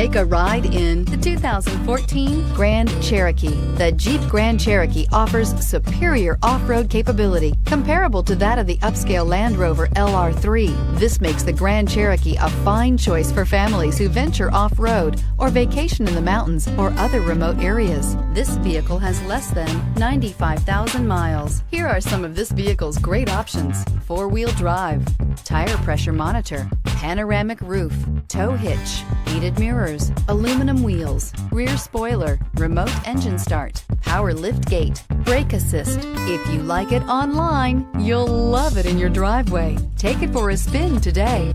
Take a ride in the 2014 Grand Cherokee. The Jeep Grand Cherokee offers superior off-road capability comparable to that of the upscale Land Rover LR3. This makes the Grand Cherokee a fine choice for families who venture off-road or vacation in the mountains or other remote areas. This vehicle has less than 95,000 miles. Here are some of this vehicle's great options. Four-wheel drive, tire pressure monitor, panoramic roof, tow hitch, heated mirrors, aluminum wheels, rear spoiler, remote engine start, power lift gate, brake assist. If you like it online, you'll love it in your driveway. Take it for a spin today.